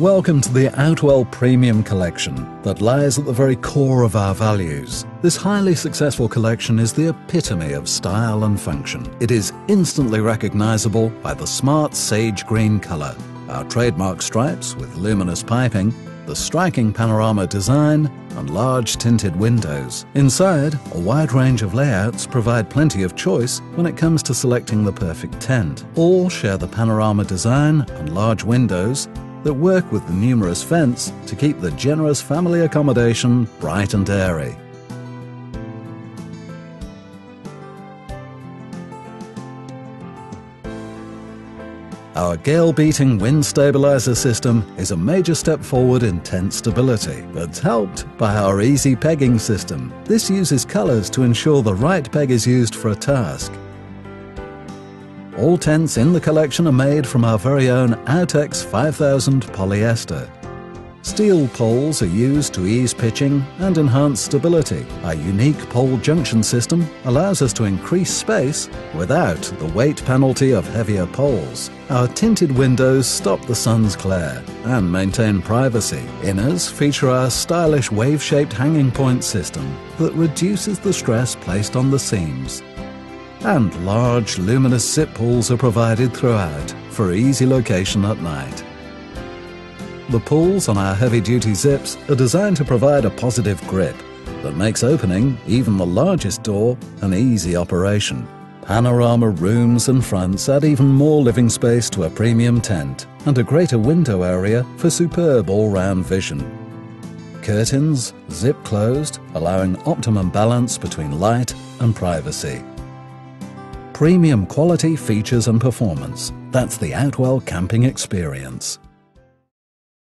Welcome to the Outwell Premium Collection that lies at the very core of our values. This highly successful collection is the epitome of style and function. It is instantly recognizable by the smart sage green colour, our trademark stripes with luminous piping, the striking panorama design, and large tinted windows. Inside, a wide range of layouts provide plenty of choice when it comes to selecting the perfect tent. All share the panorama design and large windows that work with the numerous vents to keep the generous family accommodation bright and airy. Our gale-beating wind stabilizer system is a major step forward in tent stability, but helped by our easy pegging system. This uses colors to ensure the right peg is used for a task. All tents in the collection are made from our very own Outex 5000 polyester. Steel poles are used to ease pitching and enhance stability. Our unique pole junction system allows us to increase space without the weight penalty of heavier poles. Our tinted windows stop the sun's glare and maintain privacy. Inners feature our stylish wave-shaped hanging point system that reduces the stress placed on the seams. And large luminous zip pulls are provided throughout for easy location at night. The pulls on our heavy-duty zips are designed to provide a positive grip that makes opening even the largest door an easy operation. Panorama rooms and fronts add even more living space to a premium tent and a greater window area for superb all-round vision. Curtains zip closed, allowing optimum balance between light and privacy. Premium quality, features and performance. That's the Outwell camping experience.